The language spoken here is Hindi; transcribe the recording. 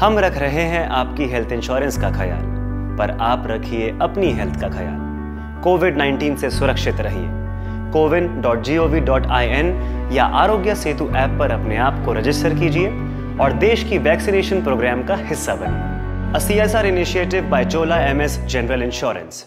हम रख रहे हैं आपकी हेल्थ इंश्योरेंस का ख्याल, पर आप रखिए अपनी हेल्थ का ख्याल। कोविड 19 से सुरक्षित रहिए। CoWIN dot G O V dot I N या आरोग्य सेतु ऐप पर अपने आप को रजिस्टर कीजिए और देश की वैक्सीनेशन प्रोग्राम का हिस्सा बनिए। A C S R initiative by Chola M S general insurance